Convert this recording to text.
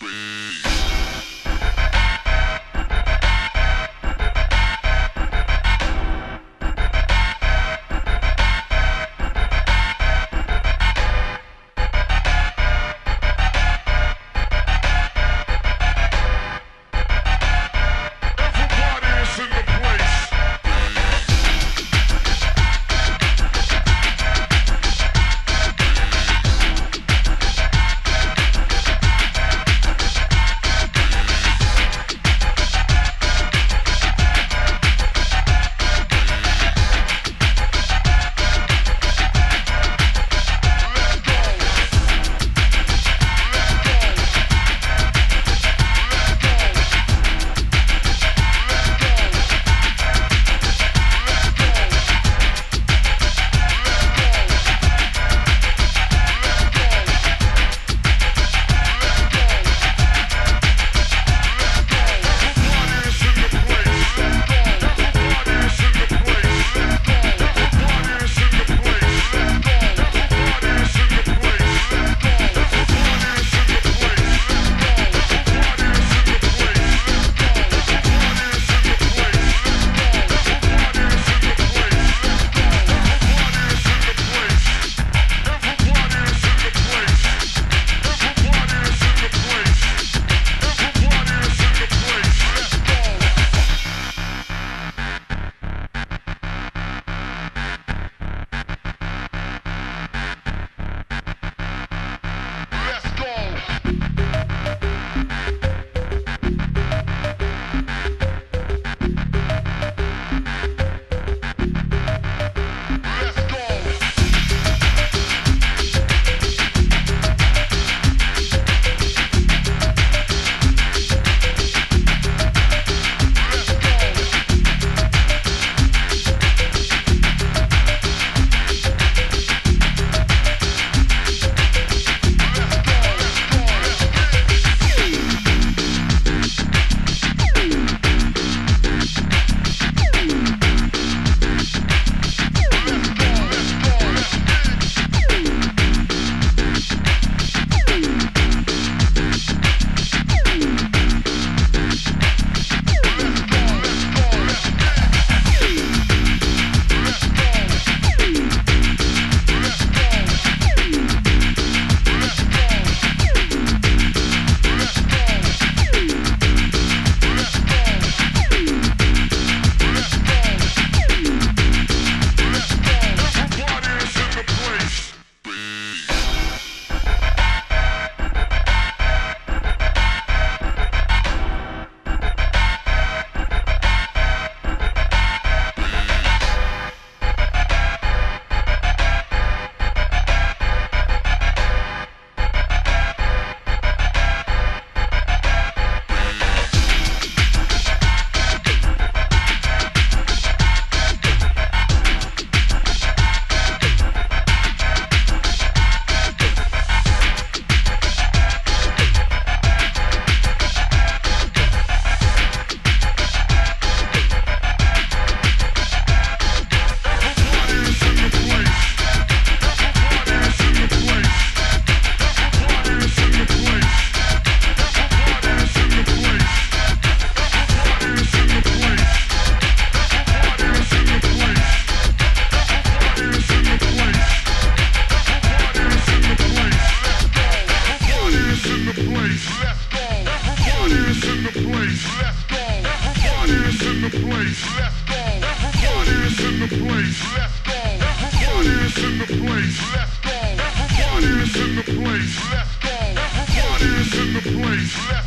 Beep. Place. Let's go. Everybody is in the place. Let's go. Everybody is in the place. Let's go. Everybody is in the place. Let's